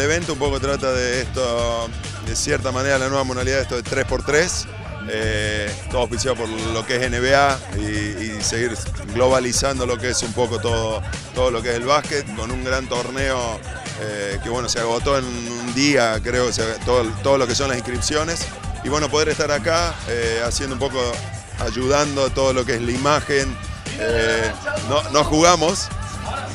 evento un poco trata de esto, de cierta manera, la nueva modalidad, esto de 3x3. Eh, todo auspiciado por lo que es NBA y, seguir globalizando lo que es un poco todo, todo lo que es el básquet con un gran torneo eh, que bueno, se agotó en un día, creo, todo, todo lo que son las inscripciones y bueno, poder estar acá eh, haciendo un poco, ayudando todo lo que es la imagen. no, no jugamos,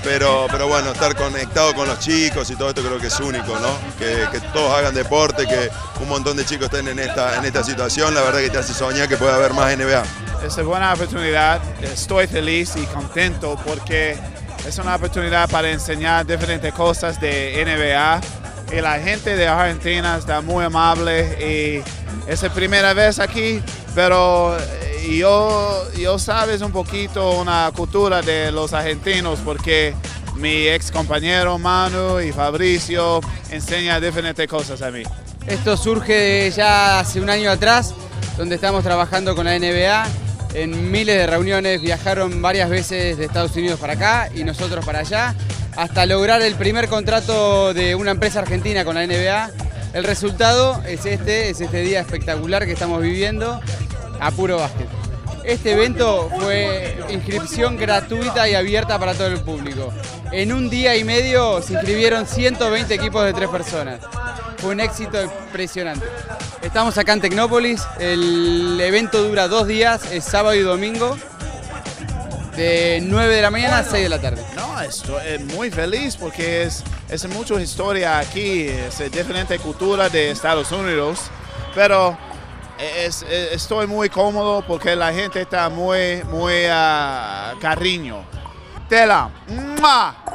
pero, pero bueno, estar conectado con los chicos y todo esto creo que es único, ¿no? Que, todos hagan deporte, que un montón de chicos estén en esta, en esta situación, la verdad que te hace soñar que pueda haber más NBA. Es una buena oportunidad, estoy feliz y contento porque es una oportunidad para enseñar diferentes cosas de NBA y la gente de Argentina está muy amable y es la primera vez aquí, pero yo, yo sabes un poquito una cultura de los argentinos porque mi ex compañero Manu y Fabricio enseñan diferentes cosas a mí. Esto surge ya hace un año atrás, donde estamos trabajando con la NBA. En miles de reuniones viajaron varias veces de Estados Unidos para acá y nosotros para allá, hasta lograr el primer contrato de una empresa argentina con la NBA. El resultado es este, es este día espectacular que estamos viviendo a puro básquet. Este evento fue inscripción gratuita y abierta para todo el público. En un día y medio se inscribieron 120 equipos de tres personas. Fue un éxito impresionante. Estamos acá en Tecnópolis, el evento dura dos días, es sábado y domingo, de 9 de la mañana a 6 de la tarde. No, estoy muy feliz porque es, es mucha historia aquí, es diferente cultura de Estados Unidos, pero eh, eh, estoy muy cómodo porque la gente está muy, muy ah, cariño. Tela. ¡Mua!